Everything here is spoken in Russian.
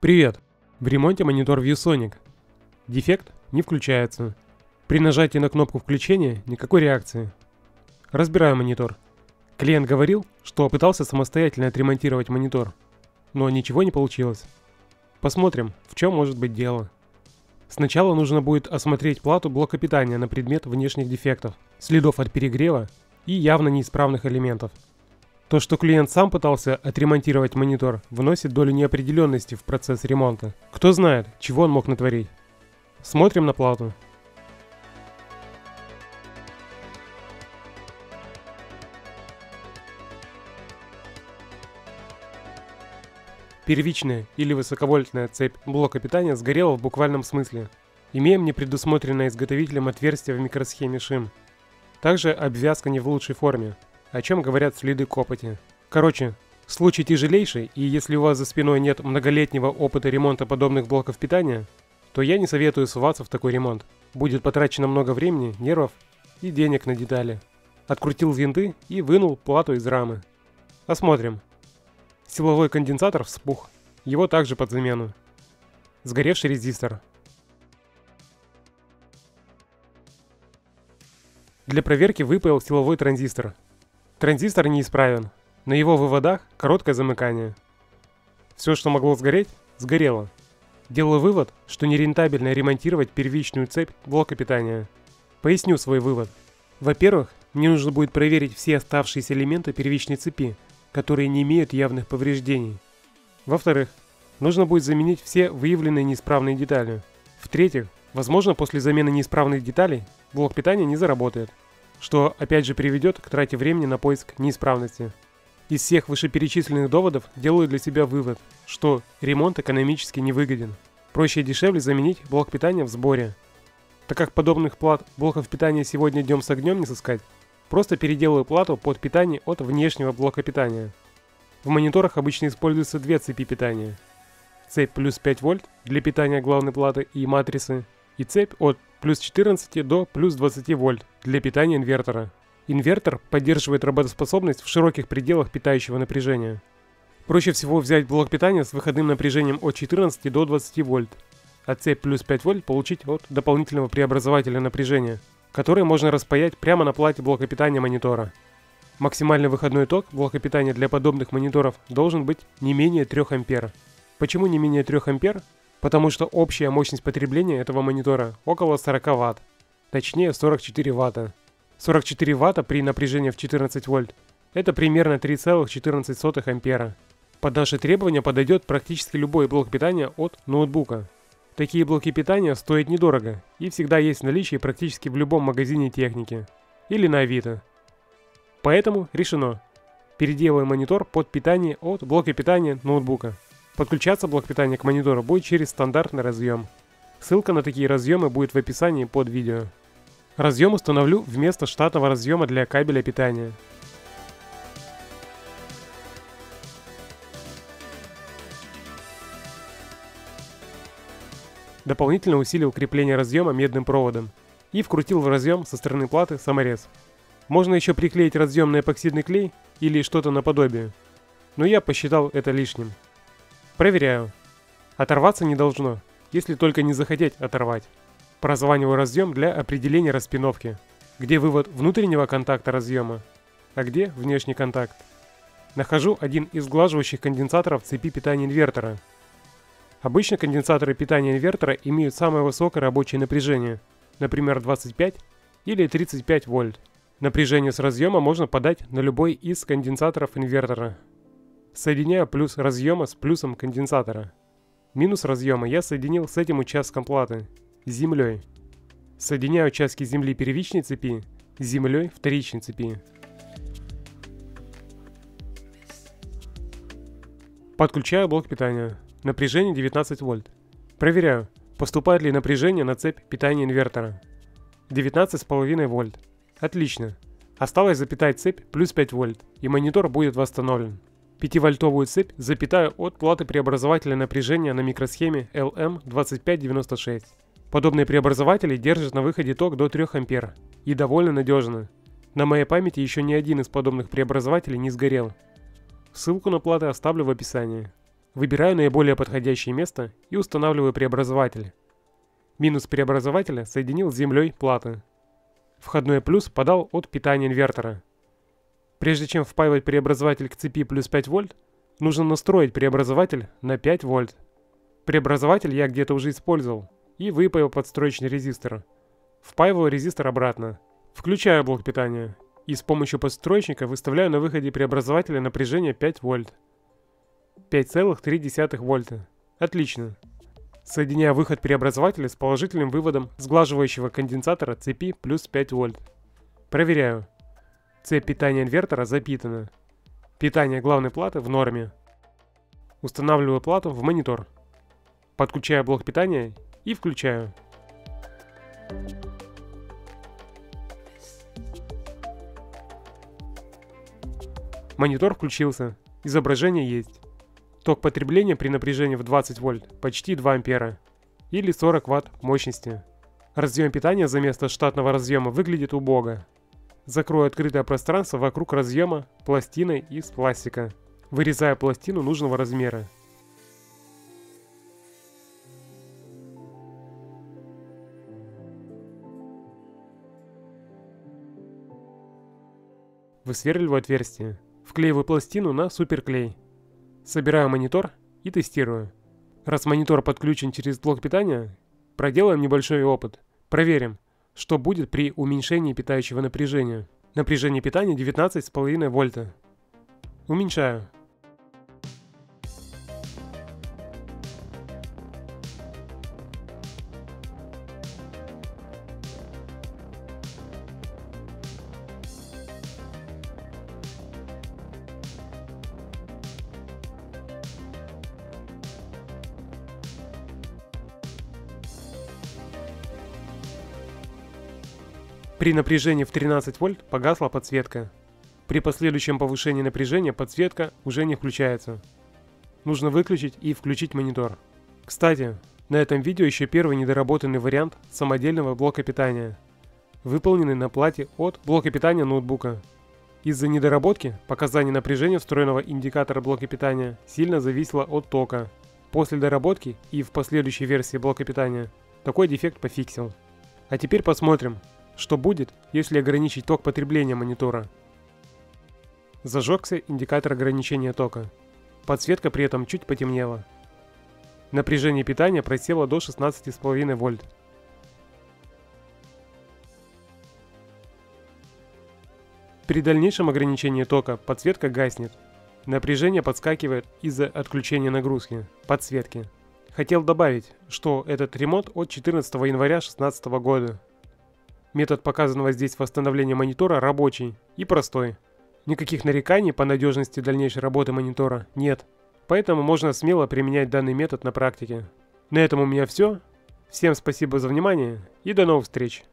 Привет! В ремонте монитор ViewSonic. Дефект не включается. При нажатии на кнопку включения никакой реакции. Разбираю монитор. Клиент говорил, что пытался самостоятельно отремонтировать монитор, но ничего не получилось. Посмотрим, в чем может быть дело. Сначала нужно будет осмотреть плату блока питания на предмет внешних дефектов, следов от перегрева и явно неисправных элементов – то, что клиент сам пытался отремонтировать монитор, вносит долю неопределенности в процесс ремонта. Кто знает, чего он мог натворить. Смотрим на плату. Первичная или высоковольтная цепь блока питания сгорела в буквальном смысле. Имеем непредусмотренное изготовителем отверстие в микросхеме шим. Также обвязка не в лучшей форме о чем говорят следы копоти. Короче, случай тяжелейший, и если у вас за спиной нет многолетнего опыта ремонта подобных блоков питания, то я не советую суваться в такой ремонт. Будет потрачено много времени, нервов и денег на детали. Открутил винты и вынул плату из рамы. Осмотрим. Силовой конденсатор вспух. Его также под замену. Сгоревший резистор. Для проверки выпаял силовой транзистор. Транзистор неисправен. На его выводах короткое замыкание. Все, что могло сгореть, сгорело. Делаю вывод, что нерентабельно ремонтировать первичную цепь блока питания. Поясню свой вывод. Во-первых, мне нужно будет проверить все оставшиеся элементы первичной цепи, которые не имеют явных повреждений. Во-вторых, нужно будет заменить все выявленные неисправные детали. В-третьих, возможно после замены неисправных деталей блок питания не заработает что опять же приведет к трате времени на поиск неисправности. Из всех вышеперечисленных доводов делаю для себя вывод, что ремонт экономически невыгоден. Проще и дешевле заменить блок питания в сборе. Так как подобных плат блоков питания сегодня днем с огнем не сыскать, просто переделаю плату под питание от внешнего блока питания. В мониторах обычно используются две цепи питания. Цепь плюс 5 вольт для питания главной платы и матрицы, и цепь от плюс 14 до плюс 20 вольт для питания инвертора. Инвертор поддерживает работоспособность в широких пределах питающего напряжения. Проще всего взять блок питания с выходным напряжением от 14 до 20 вольт, а цепь плюс 5 вольт получить от дополнительного преобразователя напряжения, который можно распаять прямо на плате блока питания монитора. Максимальный выходной ток блока питания для подобных мониторов должен быть не менее 3 ампер. Почему не менее 3 ампер? Потому что общая мощность потребления этого монитора около 40 Вт. Точнее 44 Вт. 44 Вт при напряжении в 14 вольт – это примерно 3,14 ампера. Под наши требования подойдет практически любой блок питания от ноутбука. Такие блоки питания стоят недорого и всегда есть в наличии практически в любом магазине техники или на Авито. Поэтому решено. Переделываем монитор под питание от блока питания ноутбука. Подключаться блок питания к монитору будет через стандартный разъем. Ссылка на такие разъемы будет в описании под видео. Разъем установлю вместо штатного разъема для кабеля питания. Дополнительно усилил крепление разъема медным проводом и вкрутил в разъем со стороны платы саморез. Можно еще приклеить разъем на эпоксидный клей или что-то наподобие, но я посчитал это лишним. Проверяю. Оторваться не должно, если только не захотеть оторвать. Прозваниваю разъем для определения распиновки, где вывод внутреннего контакта разъема, а где внешний контакт. Нахожу один из сглаживающих конденсаторов цепи питания инвертора. Обычно конденсаторы питания инвертора имеют самое высокое рабочее напряжение, например 25 или 35 вольт. Напряжение с разъема можно подать на любой из конденсаторов инвертора. Соединяю плюс разъема с плюсом конденсатора. Минус разъема я соединил с этим участком платы, с землей. Соединяю участки земли первичной цепи с землей вторичной цепи. Подключаю блок питания. Напряжение 19 вольт. Проверяю, поступает ли напряжение на цепь питания инвертора. 19,5 вольт. Отлично. Осталось запитать цепь плюс 5 вольт, и монитор будет восстановлен. 5-вольтовую цепь запитаю от платы преобразователя напряжения на микросхеме LM2596. Подобные преобразователи держат на выходе ток до 3 А и довольно надежно. На моей памяти еще ни один из подобных преобразователей не сгорел. Ссылку на платы оставлю в описании. Выбираю наиболее подходящее место и устанавливаю преобразователь. Минус преобразователя соединил с землей платы. Входной плюс подал от питания инвертора. Прежде чем впаивать преобразователь к цепи плюс 5 вольт, нужно настроить преобразователь на 5 вольт. Преобразователь я где-то уже использовал и выпаял подстроечный резистор. Впаиваю резистор обратно. Включаю блок питания и с помощью подстроечника выставляю на выходе преобразователя напряжение 5 вольт. 5,3 вольта. Отлично. Соединяю выход преобразователя с положительным выводом сглаживающего конденсатора цепи плюс 5 вольт. Проверяю. Цепь питания инвертора запитана. Питание главной платы в норме. Устанавливаю плату в монитор. Подключаю блок питания и включаю. Монитор включился. Изображение есть. Ток потребления при напряжении в 20 вольт почти 2 ампера. Или 40 ватт мощности. Разъем питания за место штатного разъема выглядит убого. Закрою открытое пространство вокруг разъема пластиной из пластика. Вырезаю пластину нужного размера. Высверливаю отверстие. Вклеиваю пластину на суперклей. Собираю монитор и тестирую. Раз монитор подключен через блок питания, проделаем небольшой опыт. Проверим, что будет при уменьшении питающего напряжения. Напряжение питания 19,5 вольта. Уменьшаю. При напряжении в 13 вольт погасла подсветка. При последующем повышении напряжения подсветка уже не включается. Нужно выключить и включить монитор. Кстати, на этом видео еще первый недоработанный вариант самодельного блока питания, выполненный на плате от блока питания ноутбука. Из-за недоработки показание напряжения встроенного индикатора блока питания сильно зависело от тока. После доработки и в последующей версии блока питания такой дефект пофиксил. А теперь посмотрим, что будет, если ограничить ток потребления монитора? Зажегся индикатор ограничения тока. Подсветка при этом чуть потемнела. Напряжение питания просело до 16,5 вольт. При дальнейшем ограничении тока подсветка гаснет. Напряжение подскакивает из-за отключения нагрузки, подсветки. Хотел добавить, что этот ремонт от 14 января 2016 года, Метод показанного здесь восстановления монитора рабочий и простой. Никаких нареканий по надежности дальнейшей работы монитора нет. Поэтому можно смело применять данный метод на практике. На этом у меня все. Всем спасибо за внимание и до новых встреч.